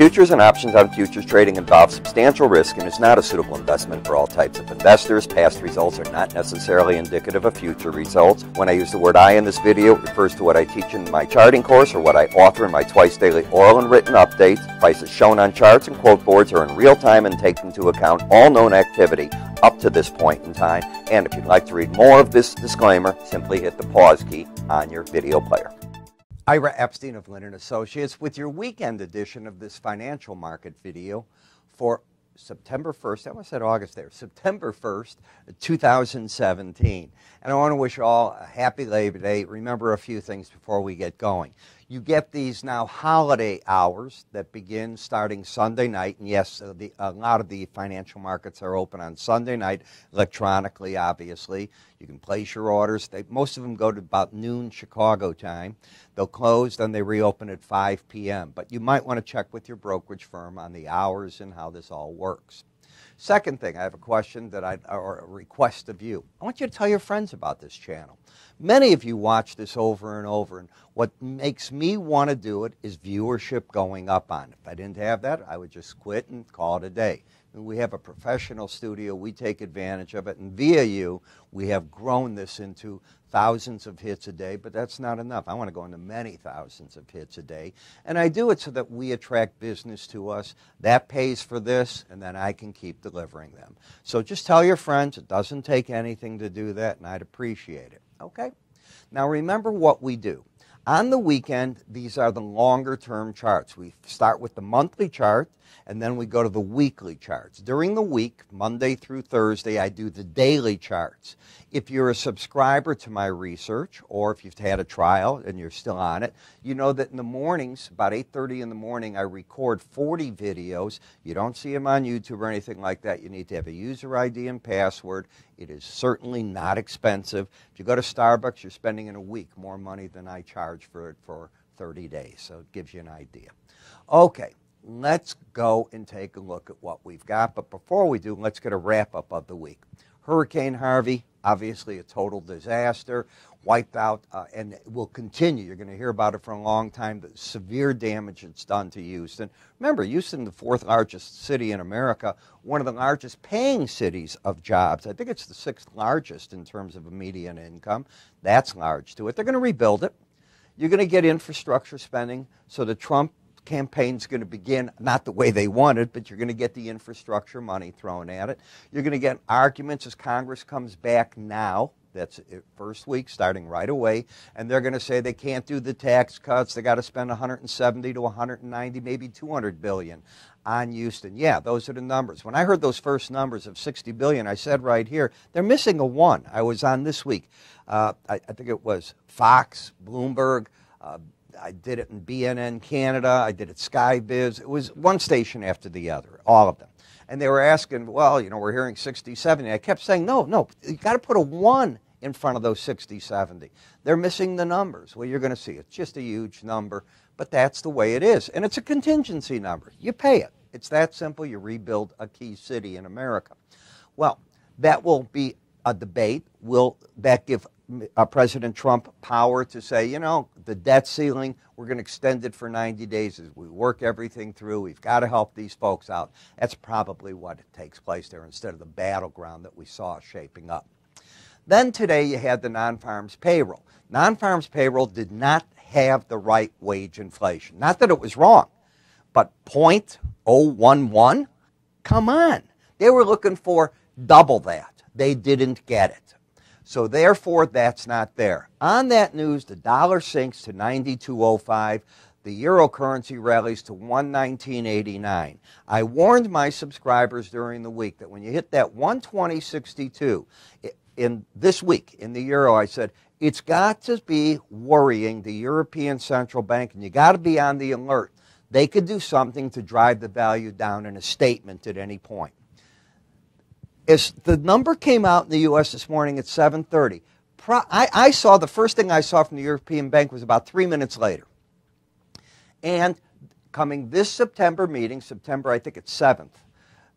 Futures and options on futures trading involve substantial risk and is not a suitable investment for all types of investors. Past results are not necessarily indicative of future results. When I use the word I in this video, it refers to what I teach in my charting course or what I author in my twice daily oral and written updates. Prices shown on charts and quote boards are in real time and take into account all known activity up to this point in time. And if you'd like to read more of this disclaimer, simply hit the pause key on your video player. Ira Epstein of Linn & Associates with your weekend edition of this financial market video for September 1st, I almost said August there, September 1st, 2017. And I want to wish you all a happy Labor Day. Remember a few things before we get going. You get these now holiday hours that begin starting Sunday night. And yes, uh, the, a lot of the financial markets are open on Sunday night, electronically, obviously. You can place your orders. They, most of them go to about noon Chicago time. They'll close, then they reopen at 5 p.m. But you might want to check with your brokerage firm on the hours and how this all works. Second thing, I have a question that I, or a request of you. I want you to tell your friends about this channel. Many of you watch this over and over, and what makes me want to do it is viewership going up on it. If I didn't have that, I would just quit and call it a day. We have a professional studio, we take advantage of it, and via you, we have grown this into thousands of hits a day, but that's not enough. I want to go into many thousands of hits a day. And I do it so that we attract business to us. That pays for this, and then I can keep delivering them. So just tell your friends it doesn't take anything to do that, and I'd appreciate it. Okay? Now remember what we do. On the weekend, these are the longer term charts. We start with the monthly chart and then we go to the weekly charts. During the week, Monday through Thursday, I do the daily charts. If you're a subscriber to my research or if you've had a trial and you're still on it, you know that in the mornings, about 8:30 in the morning, I record 40 videos. You don't see them on YouTube or anything like that. You need to have a user ID and password. It is certainly not expensive. If you go to Starbucks, you're spending in a week more money than I charge for it for 30 days. So it gives you an idea. Okay, let's go and take a look at what we've got. But before we do, let's get a wrap up of the week. Hurricane Harvey, obviously a total disaster, wiped out, uh, and will continue. You're going to hear about it for a long time. The severe damage it's done to Houston. Remember, Houston, the fourth largest city in America, one of the largest paying cities of jobs. I think it's the sixth largest in terms of a median income. That's large to it. They're going to rebuild it. You're going to get infrastructure spending. So the Trump campaign's going to begin not the way they wanted, but you're going to get the infrastructure money thrown at it. You're going to get arguments as Congress comes back now. That's first week, starting right away, and they're going to say they can't do the tax cuts. They got to spend 170 to 190, maybe 200 billion on Houston. Yeah, those are the numbers. When I heard those first numbers of 60 billion, I said right here, they're missing a one. I was on this week. Uh, I, I, think it was Fox, Bloomberg. Uh, I did it in BNN Canada. I did it Skybiz. It was one station after the other, all of them. And they were asking, well, you know, we're hearing 60, 70. I kept saying, no, no, you got to put a one in front of those 60, 70. They're missing the numbers. Well, you're going to see it's just a huge number, but that's the way it is. And it's a contingency number. You pay it. It's that simple. You rebuild a key city in America. Well, that will be a debate. Will that give uh, President Trump power to say, you know, the debt ceiling, we're going to extend it for 90 days as we work everything through. We've got to help these folks out. That's probably what takes place there instead of the battleground that we saw shaping up. Then today you had the non farms payroll. Non farms payroll did not have the right wage inflation. Not that it was wrong, but 0.011? Come on. They were looking for double that. They didn't get it. So therefore, that's not there. On that news, the dollar sinks to 92.05. The euro currency rallies to 119.89. I warned my subscribers during the week that when you hit that 120.62 in this week in the euro, I said it's got to be worrying the European Central Bank, and you got to be on the alert. They could do something to drive the value down in a statement at any point. As the number came out in the U.S. this morning at 7:30, I, I saw the first thing I saw from the European Bank was about three minutes later. And coming this September meeting, September I think it's 7th,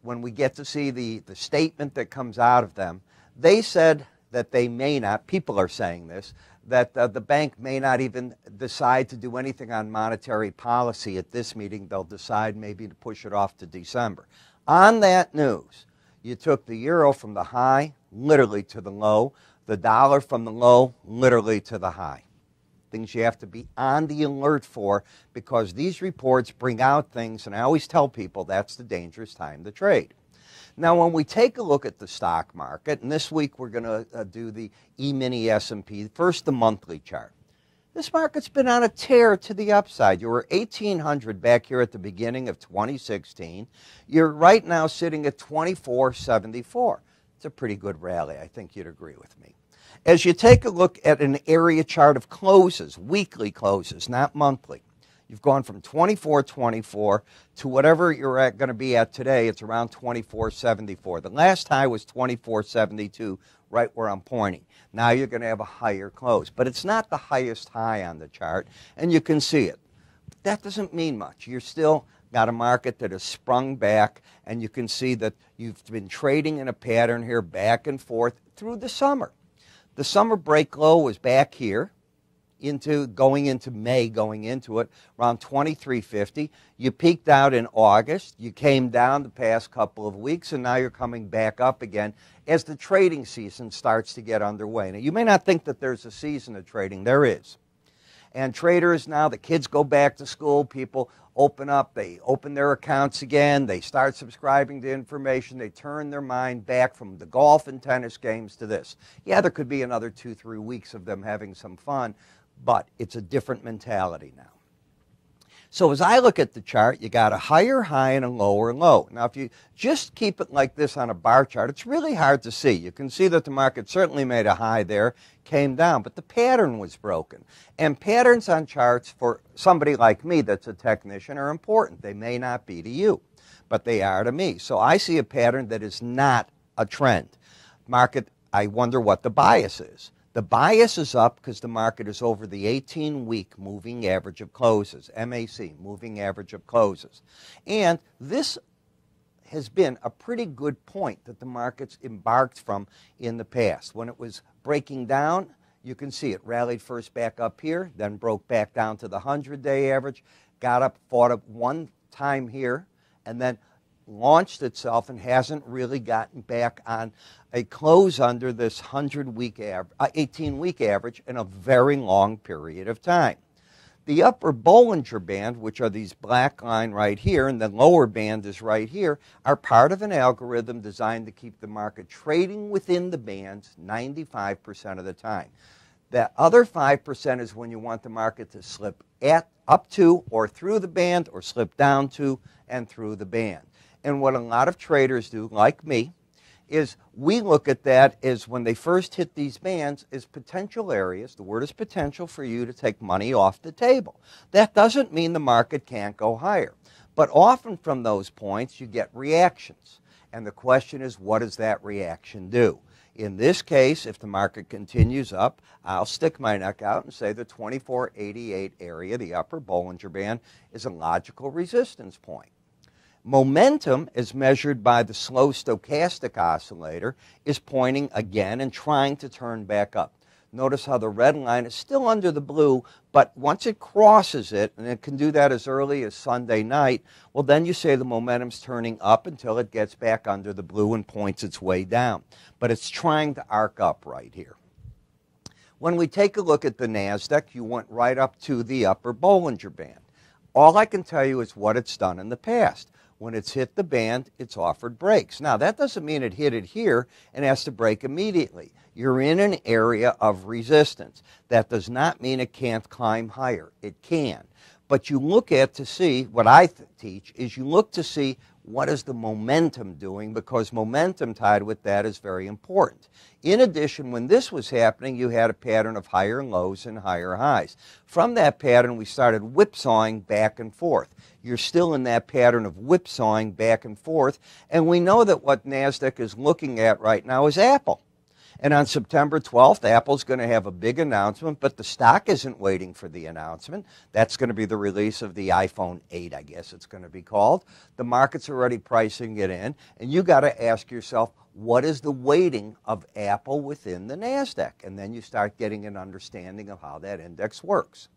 when we get to see the, the statement that comes out of them, they said that they may not, people are saying this, that uh, the bank may not even decide to do anything on monetary policy at this meeting. They'll decide maybe to push it off to December. On that news, you took the euro from the high, literally to the low, the dollar from the low, literally to the high. Things you have to be on the alert for because these reports bring out things, and I always tell people that's the dangerous time to trade. Now, when we take a look at the stock market, and this week we're going to uh, do the E-mini S&P, first the monthly chart. This market's been on a tear to the upside. You were 1800 back here at the beginning of 2016. You're right now sitting at 2474. It's a pretty good rally. I think you'd agree with me. As you take a look at an area chart of closes, weekly closes, not monthly, You've gone from 24.24 to whatever you're going to be at today. It's around 24.74. The last high was 24.72, right where I'm pointing. Now you're going to have a higher close, but it's not the highest high on the chart, and you can see it. That doesn't mean much. You're still got a market that has sprung back, and you can see that you've been trading in a pattern here back and forth through the summer. The summer break low was back here into going into May, going into it around 2350. You peaked out in August. You came down the past couple of weeks, and now you're coming back up again as the trading season starts to get underway. Now, you may not think that there's a season of trading. There is. And traders now, the kids go back to school, people open up, they open their accounts again, they start subscribing to information, they turn their mind back from the golf and tennis games to this. Yeah, there could be another two, three weeks of them having some fun, but it's a different mentality now. So as I look at the chart, you got a higher high and a lower low. Now, if you just keep it like this on a bar chart, it's really hard to see. You can see that the market certainly made a high there, came down, but the pattern was broken. And patterns on charts for somebody like me that's a technician are important. They may not be to you, but they are to me. So I see a pattern that is not a trend. Market, I wonder what the bias is. The bias is up because the market is over the 18 week moving average of closes, MAC, moving average of closes. And this has been a pretty good point that the market's embarked from in the past. When it was breaking down, you can see it rallied first back up here, then broke back down to the 100 day average, got up, fought up one time here, and then launched itself and hasn't really gotten back on a close under this 100 week average, uh, 18 week average in a very long period of time. The upper Bollinger Band, which are these black line right here, and the lower band is right here, are part of an algorithm designed to keep the market trading within the bands 95% of the time. That other 5% is when you want the market to slip at, up to or through the band or slip down to and through the band. And what a lot of traders do, like me, is we look at that as when they first hit these bands as potential areas. The word is potential for you to take money off the table. That doesn't mean the market can't go higher. But often from those points, you get reactions. And the question is, what does that reaction do? In this case, if the market continues up, I'll stick my neck out and say the 2488 area, the upper Bollinger Band, is a logical resistance point. Momentum, as measured by the slow stochastic oscillator, is pointing again and trying to turn back up. Notice how the red line is still under the blue, but once it crosses it, and it can do that as early as Sunday night, well, then you say the momentum's turning up until it gets back under the blue and points its way down. But it's trying to arc up right here. When we take a look at the NASDAQ, you went right up to the upper Bollinger Band. All I can tell you is what it's done in the past. When it's hit the band, it's offered breaks. Now, that doesn't mean it hit it here and has to break immediately. You're in an area of resistance. That does not mean it can't climb higher. It can. But you look at to see, what I teach is you look to see what is the momentum doing because momentum tied with that is very important. In addition, when this was happening, you had a pattern of higher lows and higher highs. From that pattern, we started whipsawing back and forth. You're still in that pattern of whipsawing back and forth, and we know that what NASDAQ is looking at right now is Apple. And on September 12th, Apple's going to have a big announcement, but the stock isn't waiting for the announcement. That's going to be the release of the iPhone 8, I guess it's going to be called. The market's already pricing it in, and you got to ask yourself, what is the weighting of Apple within the NASDAQ? And then you start getting an understanding of how that index works.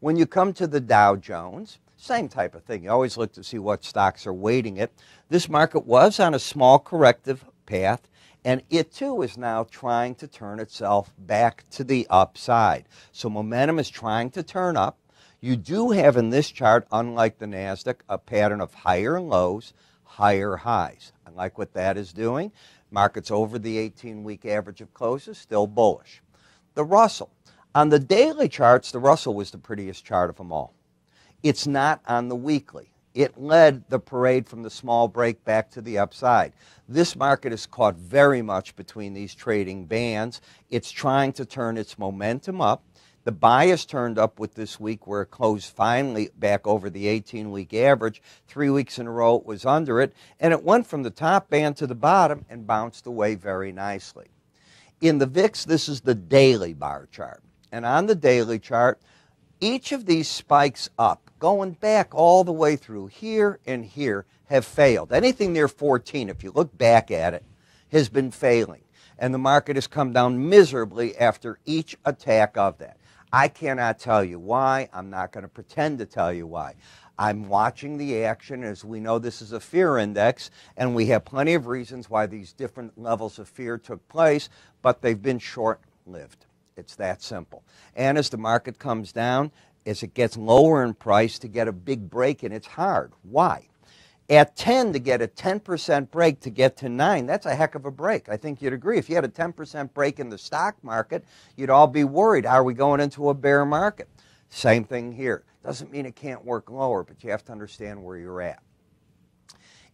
When you come to the Dow Jones, same type of thing. You always look to see what stocks are weighting it. This market was on a small corrective path, and it too is now trying to turn itself back to the upside. So momentum is trying to turn up. You do have in this chart, unlike the NASDAQ, a pattern of higher lows, higher highs. I like what that is doing. Markets over the 18 week average of closes, still bullish. The Russell. On the daily charts, the Russell was the prettiest chart of them all. It's not on the weekly. It led the parade from the small break back to the upside. This market is caught very much between these trading bands. It's trying to turn its momentum up. The bias turned up with this week where it closed finally back over the 18 week average. Three weeks in a row it was under it, and it went from the top band to the bottom and bounced away very nicely. In the VIX, this is the daily bar chart. And on the daily chart, each of these spikes up, going back all the way through here and here, have failed. Anything near 14, if you look back at it, has been failing. And the market has come down miserably after each attack of that. I cannot tell you why. I'm not going to pretend to tell you why. I'm watching the action. As we know, this is a fear index, and we have plenty of reasons why these different levels of fear took place, but they've been short lived. It's that simple. And as the market comes down, as it gets lower in price to get a big break, and it's hard. Why? At 10 to get a 10% break to get to 9, that's a heck of a break. I think you'd agree. If you had a 10% break in the stock market, you'd all be worried. Are we going into a bear market? Same thing here. Doesn't mean it can't work lower, but you have to understand where you're at.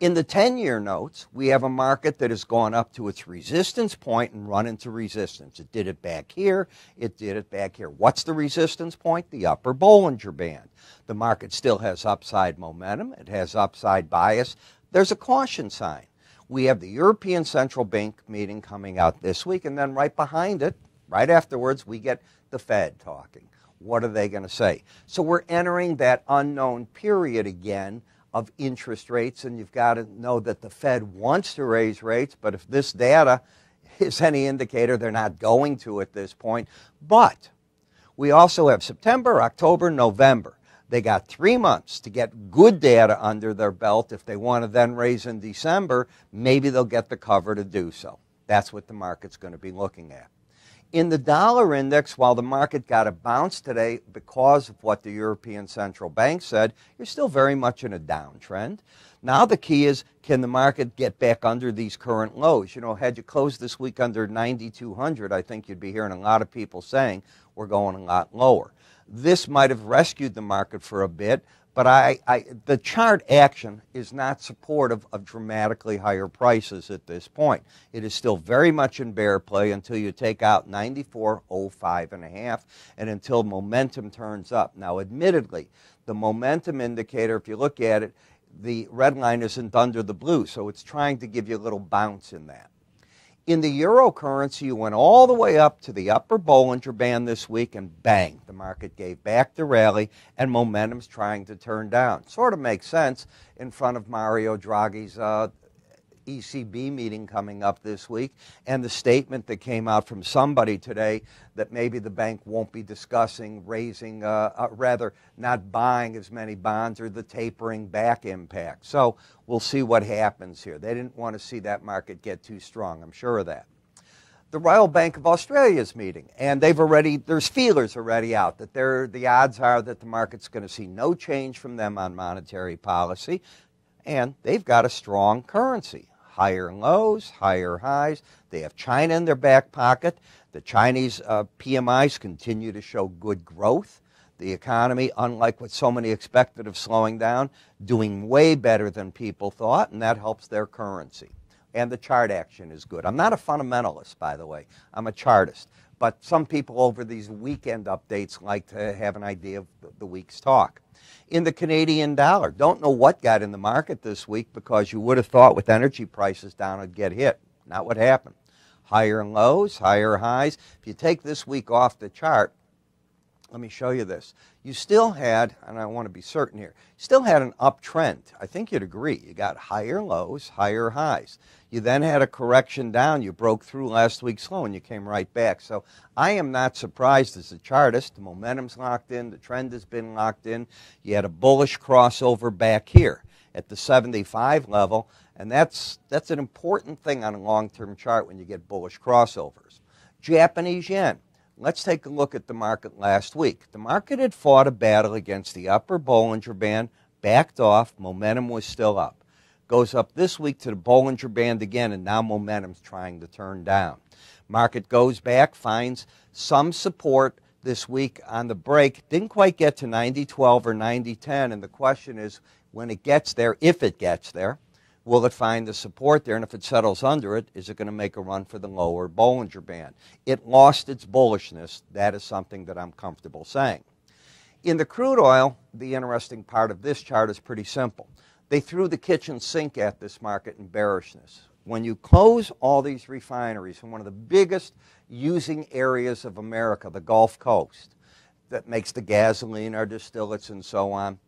In the 10 year notes, we have a market that has gone up to its resistance point and run into resistance. It did it back here, it did it back here. What's the resistance point? The upper Bollinger Band. The market still has upside momentum, it has upside bias. There's a caution sign. We have the European Central Bank meeting coming out this week, and then right behind it, right afterwards, we get the Fed talking. What are they going to say? So we're entering that unknown period again of interest rates, and you've got to know that the Fed wants to raise rates, but if this data is any indicator, they're not going to at this point. But we also have September, October, November. They got three months to get good data under their belt. If they want to then raise in December, maybe they'll get the cover to do so. That's what the market's going to be looking at. In the dollar index, while the market got a bounce today because of what the European Central Bank said, you're still very much in a downtrend. Now the key is can the market get back under these current lows? You know, had you closed this week under 9,200, I think you'd be hearing a lot of people saying we're going a lot lower. This might have rescued the market for a bit, but I, I, the chart action is not supportive of dramatically higher prices at this point. It is still very much in bear play until you take out 94.05 and a half and until momentum turns up. Now, admittedly, the momentum indicator, if you look at it, the red line isn't under the blue, so it's trying to give you a little bounce in that. In the euro currency, you went all the way up to the upper Bollinger Band this week, and bang, the market gave back the rally, and momentum's trying to turn down. Sort of makes sense in front of Mario Draghi's uh, ECB meeting coming up this week and the statement that came out from somebody today that maybe the bank won't be discussing raising, uh, uh, rather, not buying as many bonds or the tapering back impact. So we'll see what happens here. They didn't want to see that market get too strong, I'm sure of that. The Royal Bank of Australia's meeting, and they've already, there's feelers already out that they're, the odds are that the market's going to see no change from them on monetary policy, and they've got a strong currency higher lows, higher highs. They have China in their back pocket. The Chinese uh, PMIs continue to show good growth. The economy, unlike what so many expected of slowing down, doing way better than people thought, and that helps their currency. And the chart action is good. I'm not a fundamentalist, by the way. I'm a chartist. But some people over these weekend updates like to have an idea of the week's talk in the Canadian dollar. Don't know what got in the market this week because you would have thought with energy prices down it'd get hit. Not what happened. higher lows, higher highs. If you take this week off the chart, let me show you this. You still had, and I want to be certain here, still had an uptrend. I think you'd agree. You got higher lows, higher highs. You then had a correction down. You broke through last week's low and you came right back. So I am not surprised as a chartist. The momentum's locked in, the trend has been locked in. You had a bullish crossover back here at the 75 level, and that's, that's an important thing on a long term chart when you get bullish crossovers. Japanese yen. Let's take a look at the market last week. The market had fought a battle against the upper Bollinger Band, backed off, momentum was still up. Goes up this week to the Bollinger Band again, and now momentum's trying to turn down. Market goes back, finds some support this week on the break. Didn't quite get to 90.12 or 90.10, and the question is when it gets there, if it gets there, Will it find the support there? And if it settles under it, is it going to make a run for the lower Bollinger Band? It lost its bullishness. That is something that I'm comfortable saying. In the crude oil, the interesting part of this chart is pretty simple. They threw the kitchen sink at this market in bearishness. When you close all these refineries in one of the biggest using areas of America, the Gulf Coast, that makes the gasoline, our distillates, and so on,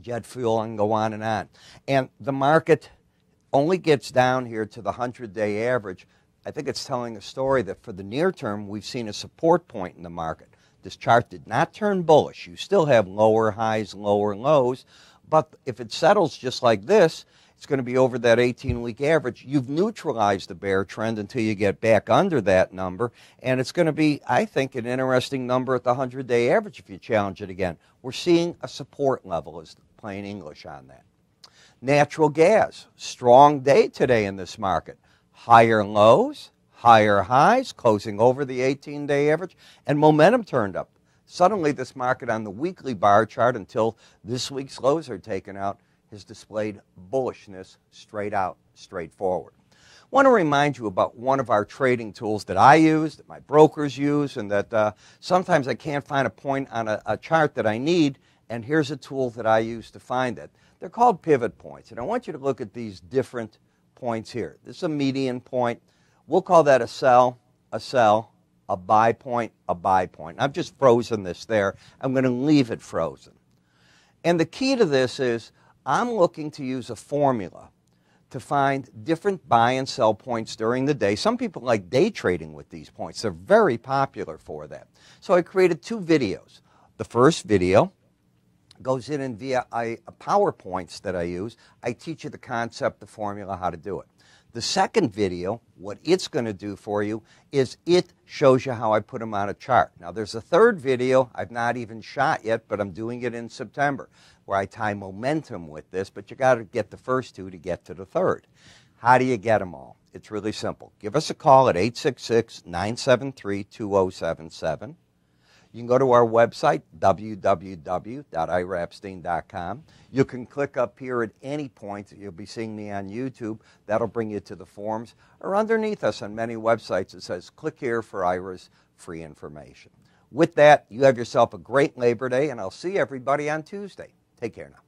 jet fuel, and go on and on. And the market only gets down here to the 100 day average, I think it's telling a story that for the near term, we've seen a support point in the market. This chart did not turn bullish. You still have lower highs, lower lows, but if it settles just like this, it's going to be over that 18 week average. You've neutralized the bear trend until you get back under that number, and it's going to be, I think, an interesting number at the 100 day average if you challenge it again. We're seeing a support level, is plain English on that. Natural gas, strong day today in this market. Higher lows, higher highs, closing over the 18 day average, and momentum turned up. Suddenly, this market on the weekly bar chart, until this week's lows are taken out, has displayed bullishness straight out, straight forward. I want to remind you about one of our trading tools that I use, that my brokers use, and that uh, sometimes I can't find a point on a, a chart that I need, and here's a tool that I use to find it. They're called pivot points. And I want you to look at these different points here. This is a median point. We'll call that a sell, a sell, a buy point, a buy point. I've just frozen this there. I'm going to leave it frozen. And the key to this is I'm looking to use a formula to find different buy and sell points during the day. Some people like day trading with these points. They're very popular for that. So I created two videos. The first video goes in and via I, PowerPoints that I use, I teach you the concept, the formula, how to do it. The second video, what it's going to do for you is it shows you how I put them on a chart. Now, there's a third video I've not even shot yet, but I'm doing it in September, where I tie momentum with this, but you got to get the first two to get to the third. How do you get them all? It's really simple. Give us a call at 866 973 2077. You can go to our website, www.iraepstein.com. You can click up here at any point. You'll be seeing me on YouTube. That'll bring you to the forums. Or underneath us on many websites, it says, click here for Ira's free information. With that, you have yourself a great Labor Day, and I'll see everybody on Tuesday. Take care now.